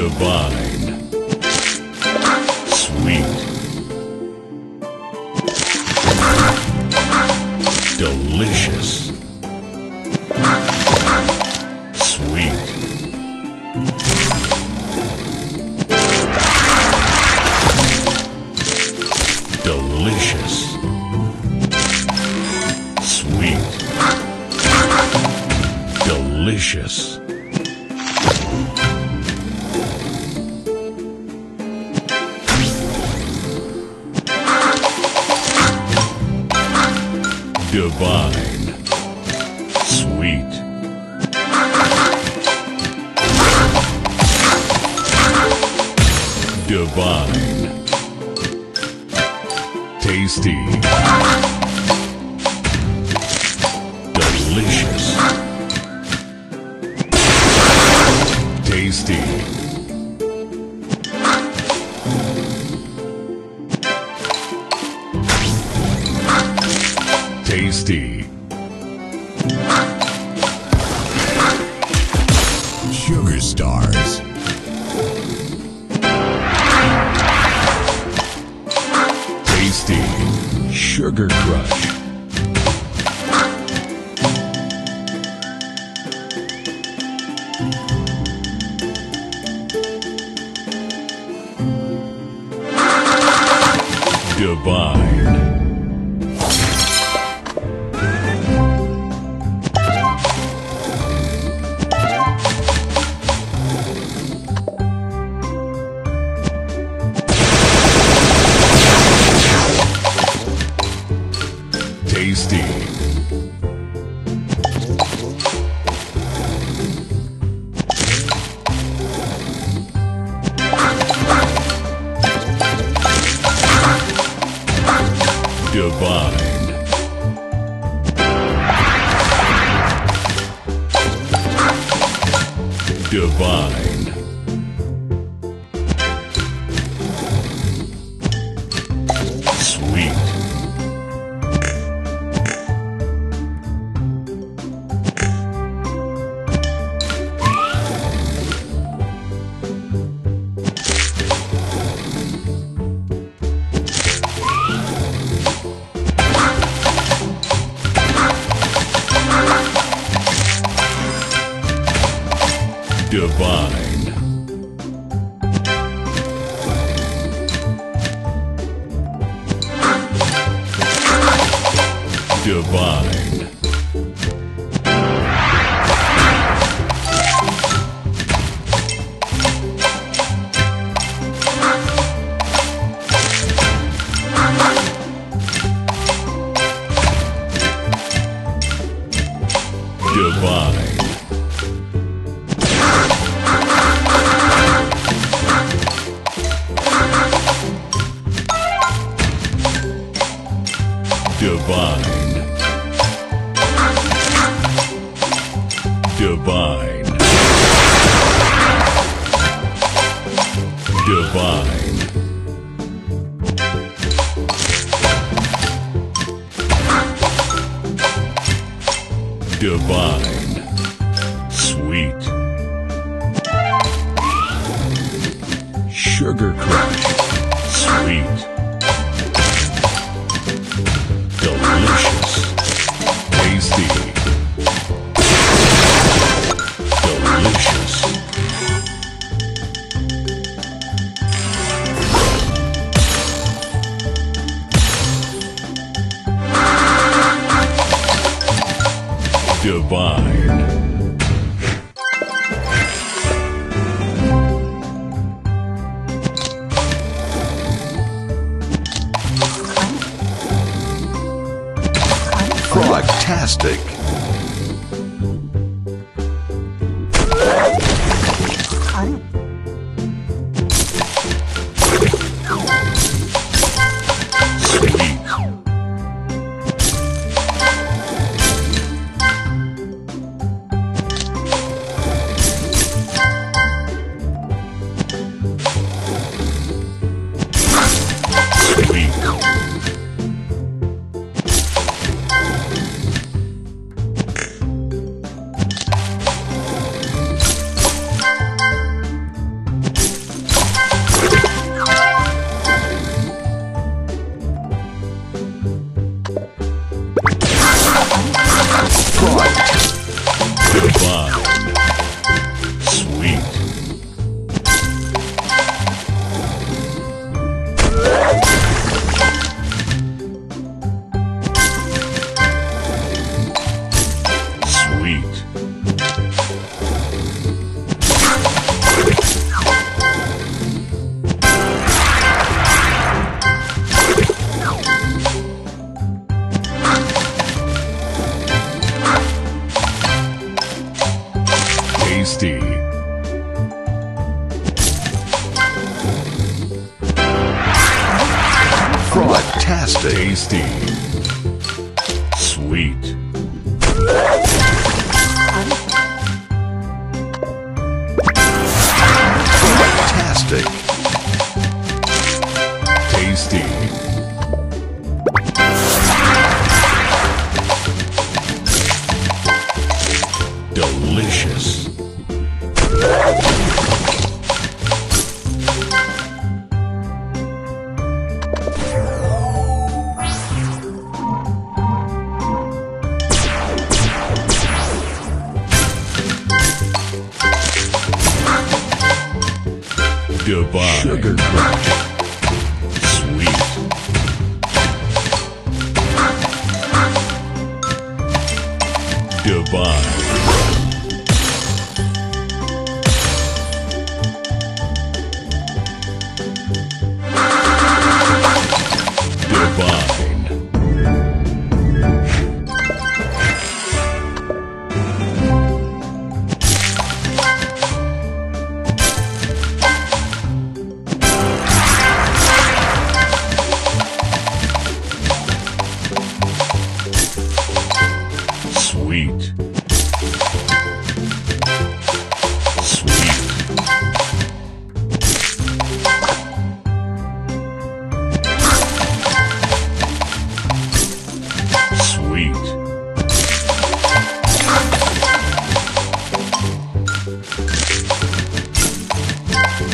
Divine. Sweet. Delicious. Sweet. Delicious. Sweet. Delicious. Divine. Sweet. Divine. Tasty. Divine. Divine. Divine. Divine. Divine. Sweet. Sugar Crush. Sweet. Divine. Frogtastic. Fantastic. Tasty. Sweet.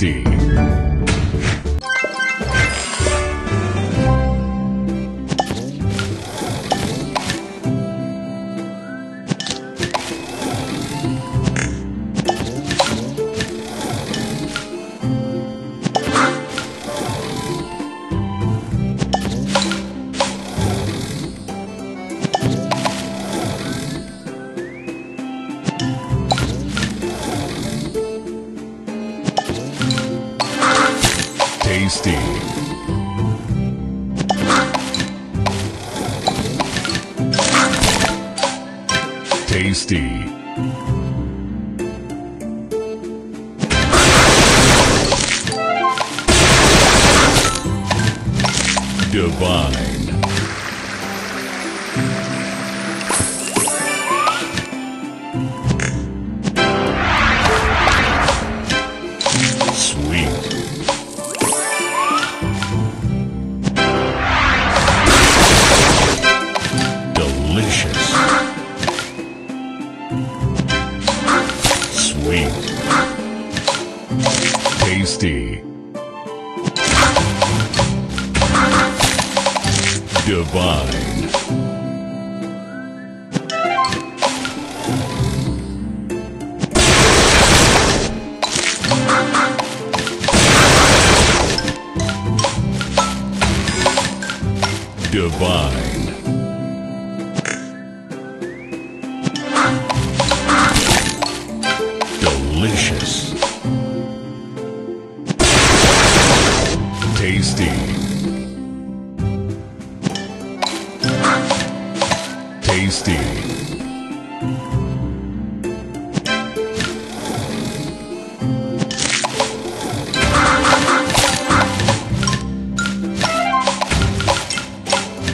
Podcast. tasty. Tasty. Divine. Goodbye.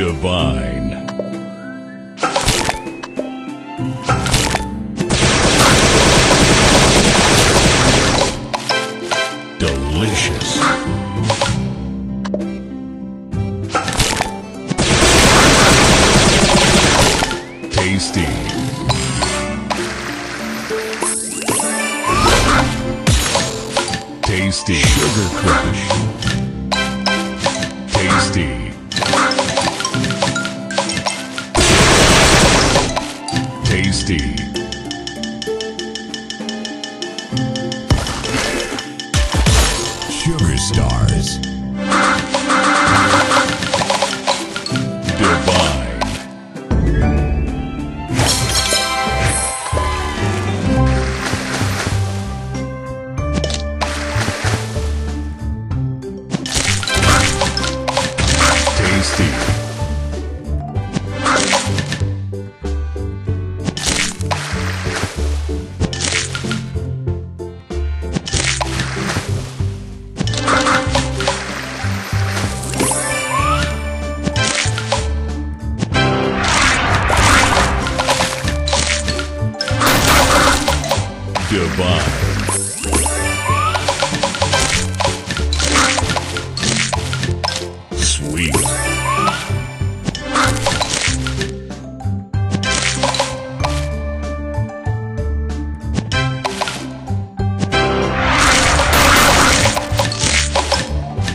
divine. Tasty.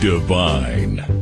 Divine.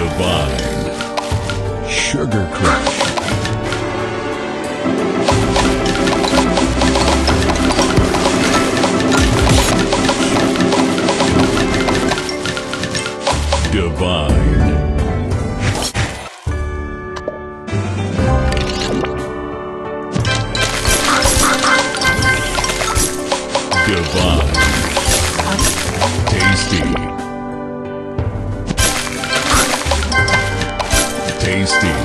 Divine. Sugar Crush. Divine. Tasty.